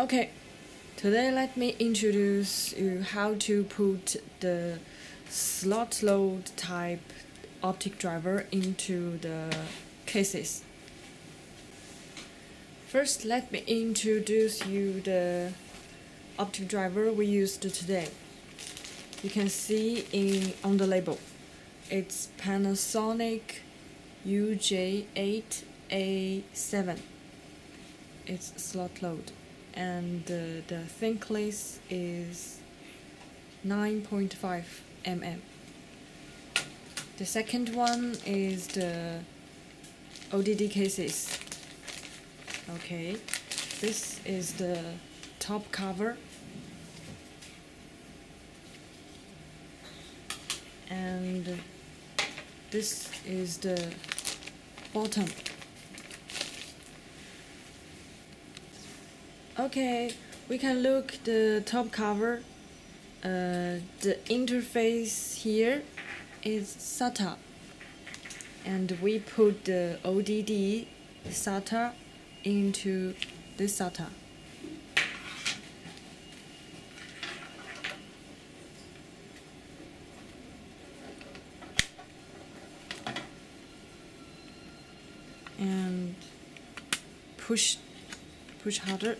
Okay, today let me introduce you how to put the slot load type optic driver into the cases. First, let me introduce you the optic driver we used today. You can see in on the label, it's Panasonic UJ8A7. It's slot load and uh, the thickness is 9.5 mm. The second one is the ODD cases. Okay, this is the top cover and this is the bottom Okay, we can look the top cover. Uh, the interface here is SATA, and we put the ODD SATA into this SATA. And push push harder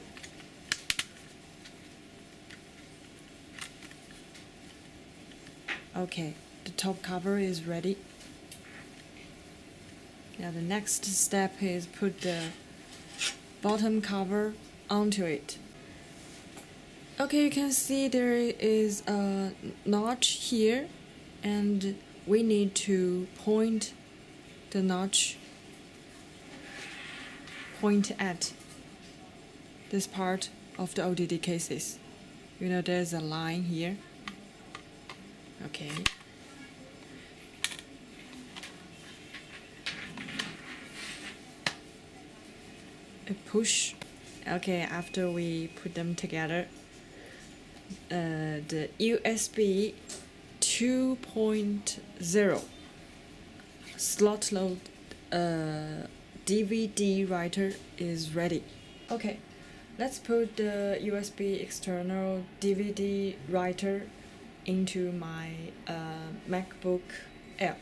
Okay, the top cover is ready. Now the next step is put the bottom cover onto it. Okay, you can see there is a notch here and we need to point the notch point at this part of the ODD cases. You know there's a line here Okay. A push. Okay, after we put them together, uh, the USB 2.0 slot load uh, DVD writer is ready. Okay, let's put the USB external DVD writer into my uh, MacBook Air.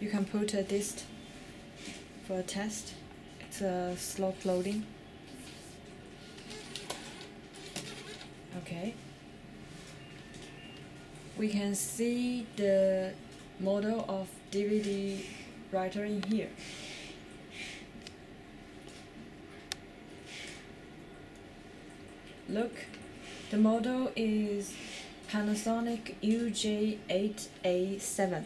You can put a disk for a test. It's a slot loading. Okay. We can see the model of DVD writer in here. Look, the model is Panasonic UJ8A7.